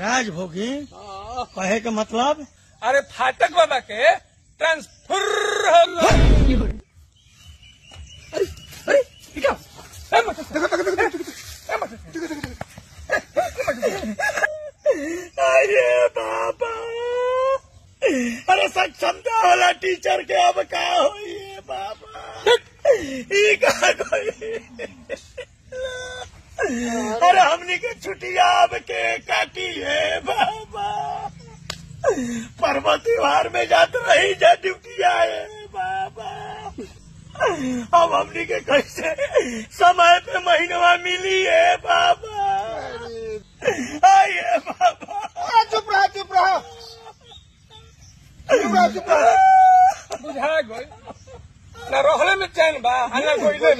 राजभोगी कहे के मतलब अरे फाटक बाबा के ट्रांसफ़र हो अरे क्या अरे बाबा अरे सक्षमता वाला टीचर के अब का होइए बाबा ई का कोई अरे हमनी के छुट्टिया अब के काटी है बाबा पर्व त्योहार में जाते रही जा ड्यूटी आए बाबा। अब हमनी के कैसे समय पे महीनवा मिली है बाबा। आइए बाबा। चुप रहा चुप रहा। चुप रहा चुप रहा। बुझा गई ना रहले में चैन बा ना कोई ले